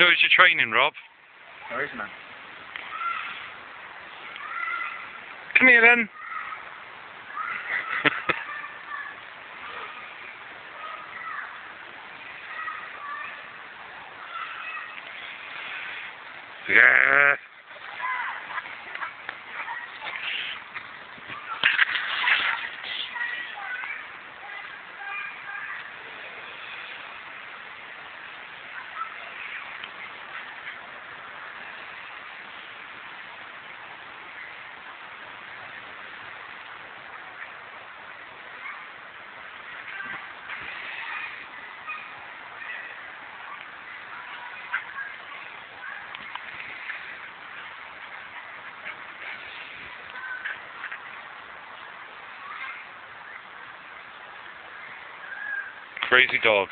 So is your training, Rob? There is none. Come here then. yeah. crazy dog.